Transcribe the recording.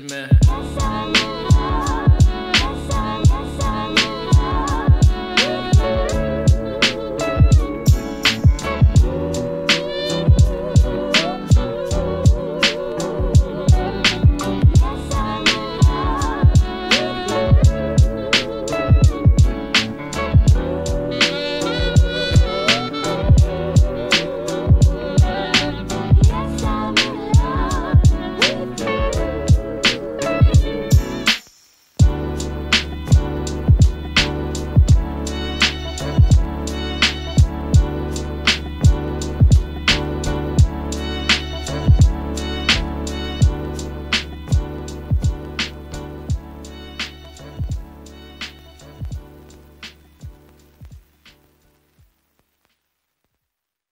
to me.